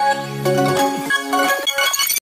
you.